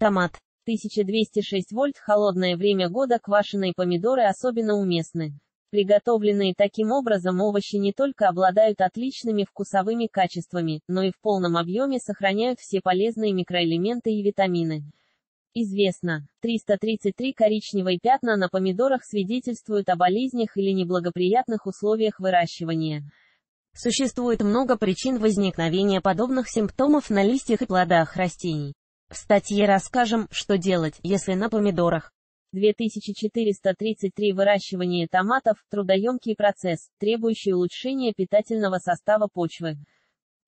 Томат. 1206 вольт холодное время года квашеные помидоры особенно уместны. Приготовленные таким образом овощи не только обладают отличными вкусовыми качествами, но и в полном объеме сохраняют все полезные микроэлементы и витамины. Известно, 333 коричневые пятна на помидорах свидетельствуют о болезнях или неблагоприятных условиях выращивания. Существует много причин возникновения подобных симптомов на листьях и плодах растений. В статье расскажем, что делать, если на помидорах. 2433 Выращивание томатов – трудоемкий процесс, требующий улучшения питательного состава почвы.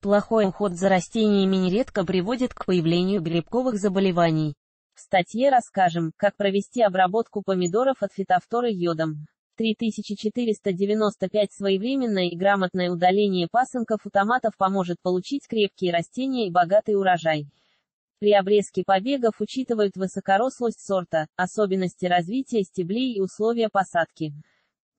Плохой уход за растениями нередко приводит к появлению грибковых заболеваний. В статье расскажем, как провести обработку помидоров от фитофторы йодом. 3495 Своевременное и грамотное удаление пасынков у томатов поможет получить крепкие растения и богатый урожай. При обрезке побегов учитывают высокорослость сорта, особенности развития стеблей и условия посадки.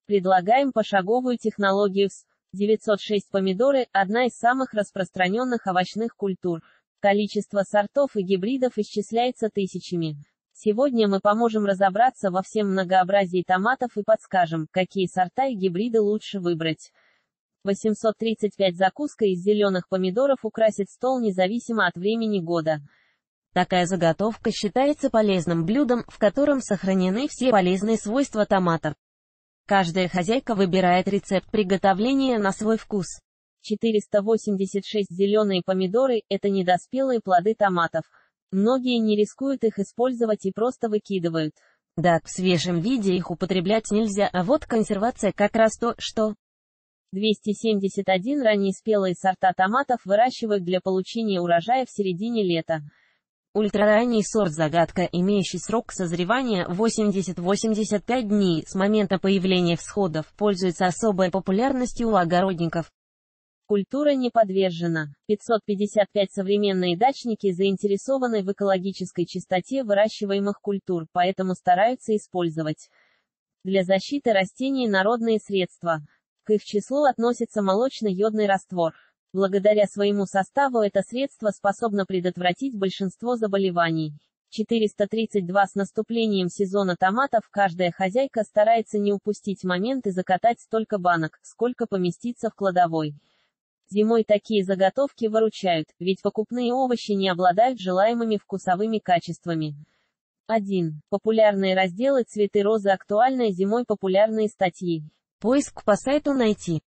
Предлагаем пошаговую технологию с 906 помидоры – одна из самых распространенных овощных культур. Количество сортов и гибридов исчисляется тысячами. Сегодня мы поможем разобраться во всем многообразии томатов и подскажем, какие сорта и гибриды лучше выбрать. 835 закуска из зеленых помидоров украсит стол независимо от времени года. Такая заготовка считается полезным блюдом, в котором сохранены все полезные свойства томата. Каждая хозяйка выбирает рецепт приготовления на свой вкус. 486 зеленые помидоры – это недоспелые плоды томатов. Многие не рискуют их использовать и просто выкидывают. Да, в свежем виде их употреблять нельзя, а вот консервация как раз то, что... 271 ранние спелые сорта томатов выращивают для получения урожая в середине лета. Ультраранний сорт загадка, имеющий срок созревания 80-85 дней с момента появления всходов, пользуется особой популярностью у огородников. Культура не подвержена. 555 современные дачники заинтересованы в экологической чистоте выращиваемых культур, поэтому стараются использовать для защиты растений народные средства. К их числу относится молочно-йодный раствор. Благодаря своему составу это средство способно предотвратить большинство заболеваний. 432 С наступлением сезона томатов каждая хозяйка старается не упустить момент и закатать столько банок, сколько поместится в кладовой. Зимой такие заготовки выручают, ведь покупные овощи не обладают желаемыми вкусовыми качествами. 1. Популярные разделы цветы розы актуальные зимой популярные статьи. Поиск по сайту найти.